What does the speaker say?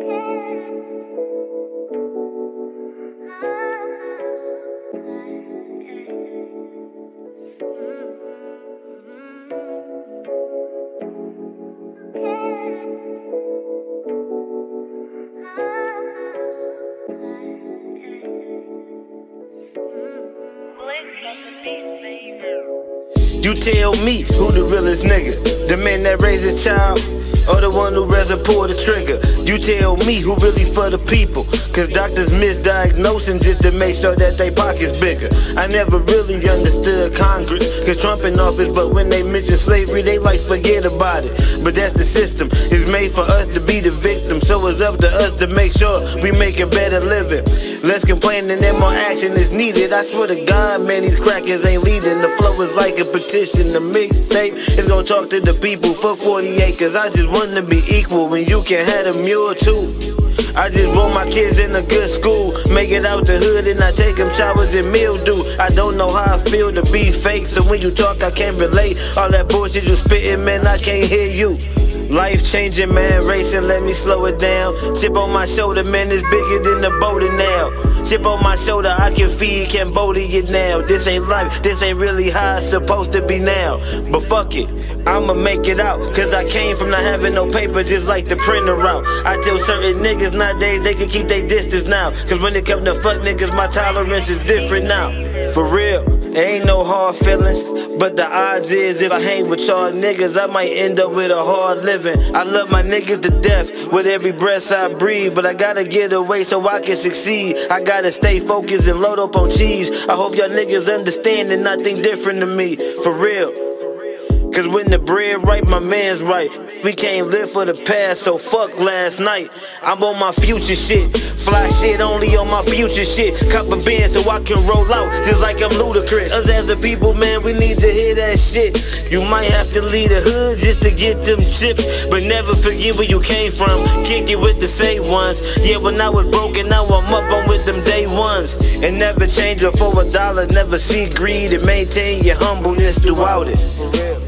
You tell me who the realest nigga. The man that raised his child or the one who rather pull the trigger. You tell me who really for the people. Cause doctors misdiagnosing just to make sure that they pockets bigger. I never really understood Congress. Cause Trump in office, but when they mention slavery, they like forget about it. But that's the system. It's made for us to be the victim. So it's up to us to make sure we make a better living. Less complaining and more action is needed. I swear to God, man, these crackers ain't leading. The flow is like a petition. The mixtape is gonna talk to the people for 40 acres. I just want to be equal when you can have a mule too. I just want my kids in a good school, make it out the hood and I take them showers in mildew. I don't know how I feel to be fake, so when you talk I can't relate. All that bullshit you spitting, man, I can't hear you. Life changing, man, racing, let me slow it down. Chip on my shoulder, man, it's bigger than the boulder now. Chip on my shoulder, I can feed Cambodia it now. This ain't life, this ain't really how it's supposed to be now. But fuck it, I'ma make it out. Cause I came from not having no paper, just like the printer route. I tell certain niggas nowadays they can keep their distance now. Cause when it come to fuck niggas, my tolerance is different now. For real. Ain't no hard feelings, but the odds is if I hang with y'all niggas, I might end up with a hard living. I love my niggas to death with every breath I breathe, but I gotta get away so I can succeed. I gotta stay focused and load up on cheese. I hope y'all niggas understand and not think different to me, for real. Cause when the bread right, my man's right. We can't live for the past, so fuck last night. I'm on my future shit. Fly shit only on my future shit. Cup a band so I can roll out just like I'm Ludacris. Us as a people, man, we need to hear that shit. You might have to leave the hood just to get them chips. But never forget where you came from. Kick it with the same ones. Yeah, when I was broken, now I'm up on with them day ones. And never change it for a dollar. Never see greed and maintain your humbleness throughout it.